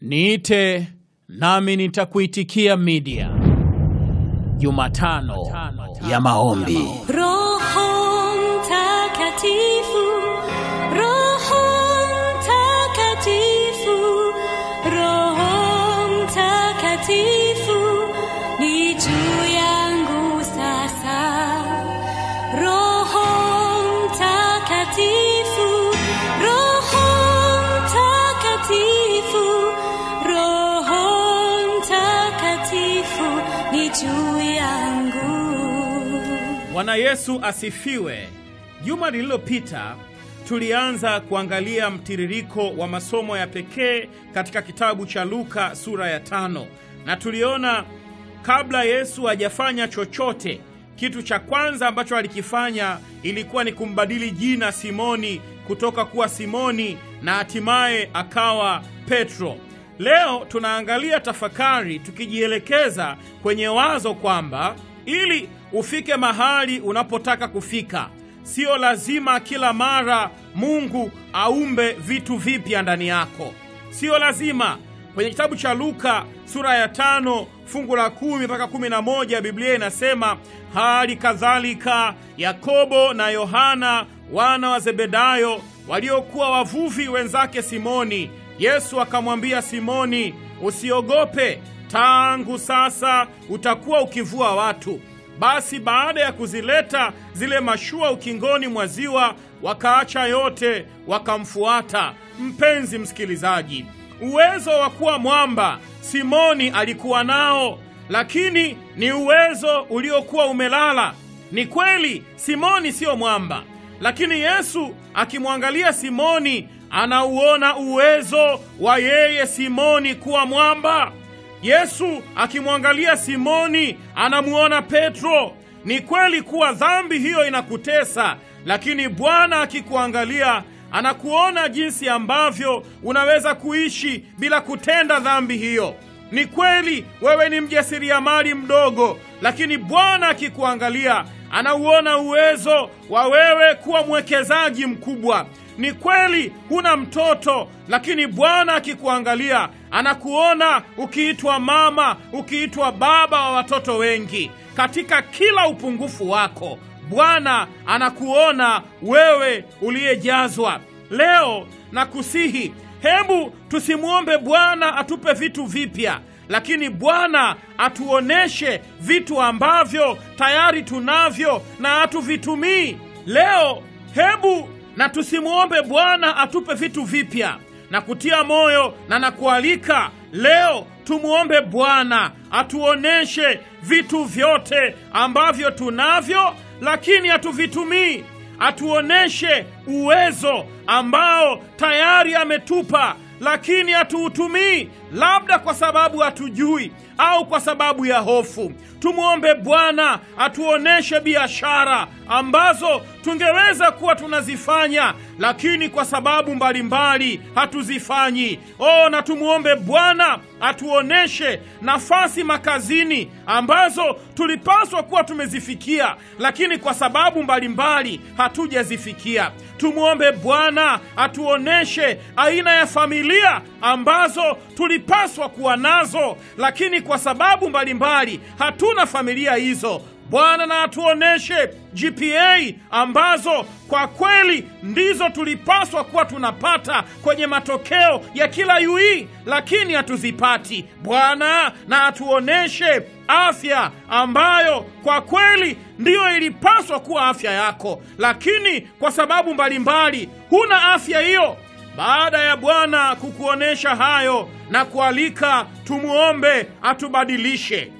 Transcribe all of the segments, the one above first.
Niite nami nitakuitikia media. Jumatano ya maombi. Bwana Yesu asifiwe. Juma lililopita tulianza kuangalia mtiririko wa masomo ya pekee katika kitabu cha Luka sura ya tano, na tuliona kabla Yesu hajafanya chochote, kitu cha kwanza ambacho alikifanya ilikuwa ni kumbadili jina Simoni kutoka kuwa Simoni na hatimaye akawa Petro. Leo tunaangalia tafakari tukijielekeza kwenye wazo kwamba ili ufike mahali unapotaka kufika, sio lazima kila mara Mungu aumbe vitu vipya ndani yako, sio lazima. Kwenye kitabu cha Luka sura ya tano fungu la kumi mpaka kumi na moja Biblia inasema hali kadhalika Yakobo na Yohana wana wa Zebedayo waliokuwa wavuvi wenzake Simoni, Yesu akamwambia Simoni, usiogope, tangu sasa utakuwa ukivua watu. Basi baada ya kuzileta zile mashua ukingoni mwa ziwa, wakaacha yote wakamfuata. Mpenzi msikilizaji, uwezo wa kuwa mwamba Simoni alikuwa nao, lakini ni uwezo uliokuwa umelala. Ni kweli Simoni siyo mwamba, lakini Yesu akimwangalia Simoni anauona uwezo wa yeye Simoni kuwa mwamba. Yesu akimwangalia Simoni anamuona Petro. Ni kweli kuwa dhambi hiyo inakutesa, lakini Bwana akikuangalia anakuona jinsi ambavyo unaweza kuishi bila kutenda dhambi hiyo. Ni kweli wewe ni mjasiriamali mdogo, lakini Bwana akikuangalia anauona uwezo wa wewe kuwa mwekezaji mkubwa. Ni kweli huna mtoto, lakini Bwana akikuangalia anakuona ukiitwa mama, ukiitwa baba wa watoto wengi. Katika kila upungufu wako, Bwana anakuona wewe uliyejazwa. Leo nakusihi, hebu tusimwombe Bwana atupe vitu vipya, lakini Bwana atuoneshe vitu ambavyo tayari tunavyo na hatuvitumii. Leo hebu na tusimwombe Bwana atupe vitu vipya na kutia moyo na nakualika leo tumwombe Bwana atuoneshe vitu vyote ambavyo tunavyo lakini hatuvitumii. Atuoneshe uwezo ambao tayari ametupa lakini hatuutumii, labda kwa sababu hatujui au kwa sababu ya hofu. Tumwombe Bwana atuoneshe biashara ambazo tungeweza kuwa tunazifanya, lakini kwa sababu mbalimbali hatuzifanyi. O, na tumwombe Bwana atuoneshe nafasi makazini ambazo tulipaswa kuwa tumezifikia, lakini kwa sababu mbalimbali hatujazifikia. Tumwombe Bwana atuoneshe aina ya familia ambazo tulipaswa kuwa nazo, lakini kwa sababu mbalimbali mbali, hatuna familia hizo. Bwana na atuoneshe GPA ambazo kwa kweli ndizo tulipaswa kuwa tunapata kwenye matokeo ya kila UE, lakini hatuzipati. Bwana na atuoneshe afya ambayo kwa kweli ndiyo ilipaswa kuwa afya yako, lakini kwa sababu mbalimbali mbali, huna afya hiyo. Baada ya Bwana kukuonyesha hayo na kualika, tumwombe atubadilishe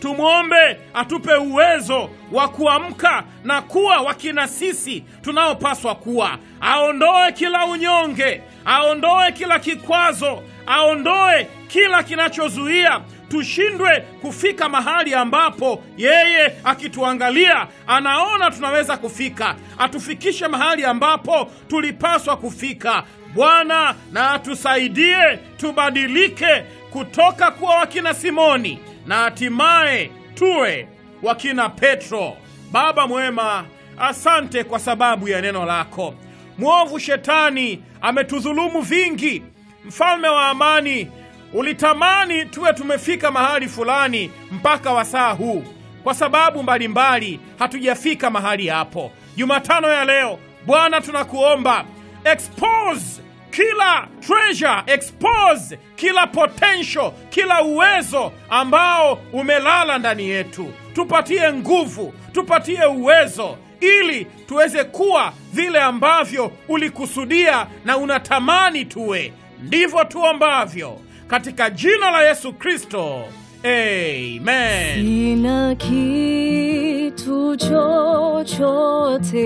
tumwombe atupe uwezo wa kuamka na kuwa wakina sisi tunaopaswa kuwa. Aondoe kila unyonge, aondoe kila kikwazo, aondoe kila kinachozuia tushindwe kufika mahali ambapo yeye akituangalia anaona tunaweza kufika. Atufikishe mahali ambapo tulipaswa kufika. Bwana na atusaidie tubadilike kutoka kuwa wakina Simoni na hatimaye tuwe wakina Petro. Baba mwema, asante kwa sababu ya neno lako. Mwovu Shetani ametudhulumu vingi, mfalme wa amani, ulitamani tuwe tumefika mahali fulani mpaka wasaa huu. Kwa sababu mbalimbali hatujafika mahali hapo. Jumatano ya leo, Bwana, tunakuomba expose kila treasure, expose kila potential, kila uwezo ambao umelala ndani yetu. Tupatie nguvu, tupatie uwezo ili tuweze kuwa vile ambavyo ulikusudia na unatamani tuwe. Ndivyo tuombavyo katika jina la Yesu Kristo, amen. Sina kitu chochote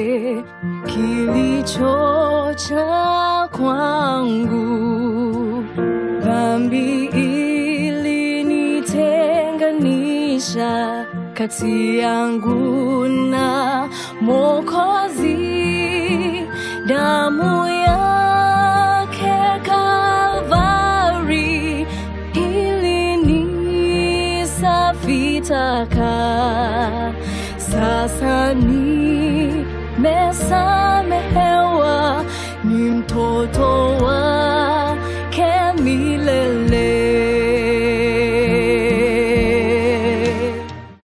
kilicho cha kwangu, dhambi ilinitenganisha kati yangu na mokozi damu Sasa